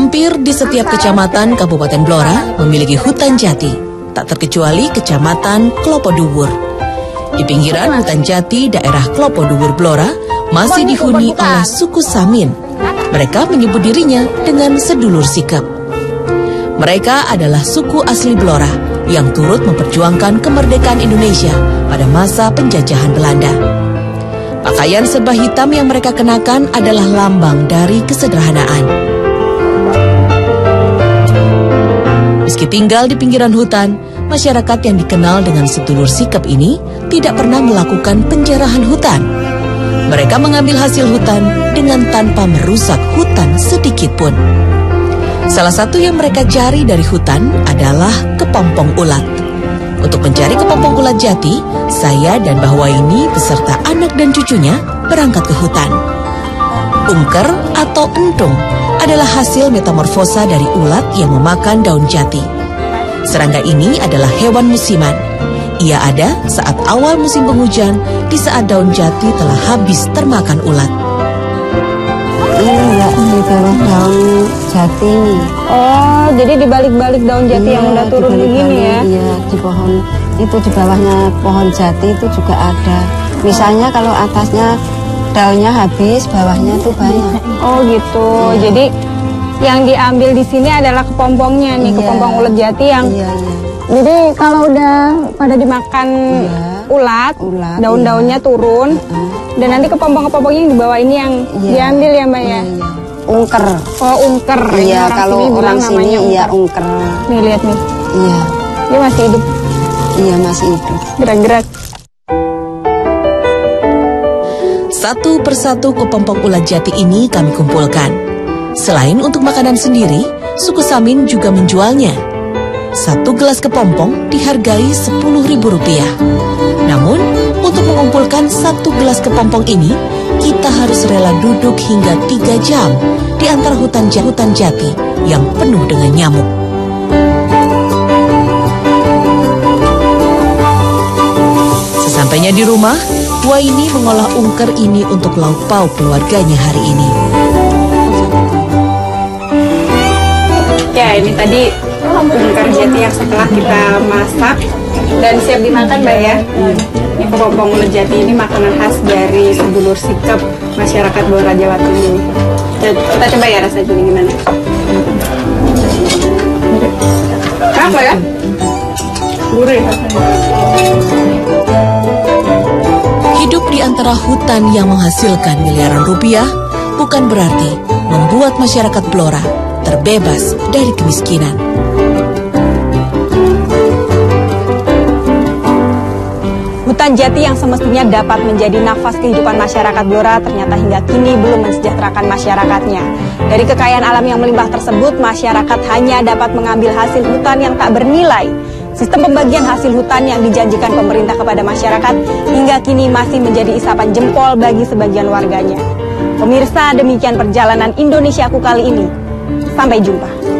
Hampir di setiap kecamatan Kabupaten Blora memiliki hutan jati, tak terkecuali Kecamatan Klopo Duwur. Di pinggiran hutan jati daerah Klopo Duwur Blora masih dihuni oleh suku Samin. Mereka menyebut dirinya dengan sedulur sikap. Mereka adalah suku asli Blora yang turut memperjuangkan kemerdekaan Indonesia pada masa penjajahan Belanda. Pakaian serba hitam yang mereka kenakan adalah lambang dari kesederhanaan. Meski tinggal di pinggiran hutan, masyarakat yang dikenal dengan sedulur sikap ini tidak pernah melakukan penjarahan hutan. Mereka mengambil hasil hutan dengan tanpa merusak hutan sedikit pun. Salah satu yang mereka cari dari hutan adalah kepompong ulat. Untuk mencari kepompong ulat jati, saya dan bahwa ini beserta anak dan cucunya berangkat ke hutan. Ungker atau entung adalah hasil metamorfosa dari ulat yang memakan daun jati. Serangga ini adalah hewan musiman. Ia ada saat awal musim penghujan di saat daun jati telah habis termakan ulat. Ini enggak di bawah daun jati. Oh, jadi di balik-balik daun jati Iya, yang udah turun begini ya? Iya, di pohon itu di bawahnya pohon jati itu juga ada. Misalnya kalau atasnya daunnya habis, bawahnya tuh banyak. Oh gitu. Iya. Jadi yang diambil di sini adalah kepompongnya nih, Iya. kepompong ulat jati yang. Iya, iya. Jadi kalau udah pada dimakan Iya. ulat, Ulat, daun-daunnya turun, dan nanti kepompong-kepompongnya yang di bawah ini yang Iya. diambil ya mbak ya. Iya, iya. Ungker. Oh ungker. Iya, orang kalau sini orang sini namanya iya ungker. ungker. Nih lihat nih, Iya. dia masih hidup, Iya masih hidup. gerak-gerak. Satu persatu kepompong ulat jati ini kami kumpulkan. Selain untuk makanan sendiri, suku Samin juga menjualnya. Satu gelas kepompong dihargai Rp10.000. Namun, untuk mengumpulkan satu gelas kepompong ini, kita harus rela duduk hingga tiga jam di antara hutan hutan jati yang penuh dengan nyamuk. Sesampainya di rumah, Waini mengolah ungker ini untuk lauk pauk keluarganya hari ini. Ya ini tadi ungker jati yang setelah kita masak dan siap dimakan mbak ya. Ini kepompong ulat jati ini makanan khas dari sedulur sikap masyarakat Blora Jawa Timur. Kita coba ya rasanya gimana? Antara hutan yang menghasilkan miliaran rupiah bukan berarti membuat masyarakat Blora terbebas dari kemiskinan. Hutan jati yang semestinya dapat menjadi nafas kehidupan masyarakat Blora ternyata hingga kini belum mensejahterakan masyarakatnya. Dari kekayaan alam yang melimpah tersebut, masyarakat hanya dapat mengambil hasil hutan yang tak bernilai. Sistem pembagian hasil hutan yang dijanjikan pemerintah kepada masyarakat hingga kini masih menjadi isapan jempol bagi sebagian warganya. Pemirsa, demikian perjalanan Indonesiaku kali ini. Sampai jumpa.